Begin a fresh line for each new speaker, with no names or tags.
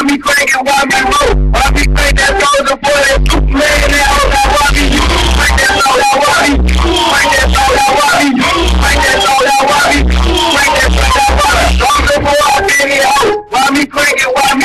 I be cranking, why be low? I be crank that soldier boy. that Superman, that hoe, that why be you? Crank that soul, that why be you? Crank that soul, that why be you? Crank that soul, that why be you? Crank that soul, that why be you? Soldier for a penny hoe, why me cranking, why